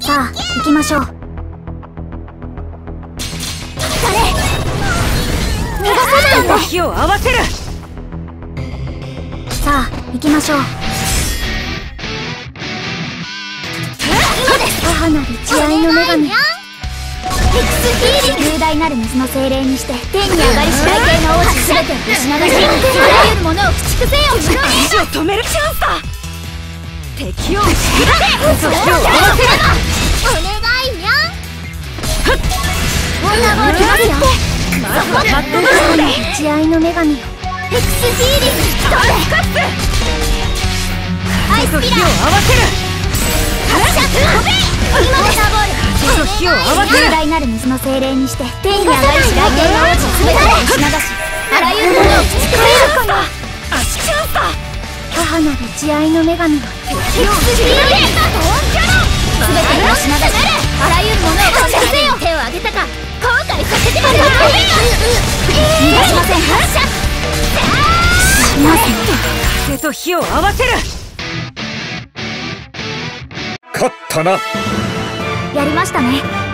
さあ行きましょう。逃がさないで。火を合わせる。さあ行きましょう。母なる慈愛の女神。雄大なる水の精霊にして天に上がりし大帝の王子すべてを押し流しあらゆるものを駆逐せよ。火を止めるチャンスだ敵を打ち砕けそしせる。お願いにゃん女ボールますよまずはマットブルーで慈愛の女神よエクスーリング大スカップアイスピラー合わせる。発射飛べ今でボ火を合わせる。雄大なる。水の精霊にして天に上がりし大帝の王子すべてを押母なる慈愛の女神よ火を打ち砕けすべてを押し流しあらゆるものを駆逐せよ手を挙げたか後悔させてまで逃がしません発射しますね風と火を合わせる。勝ったなやりましたね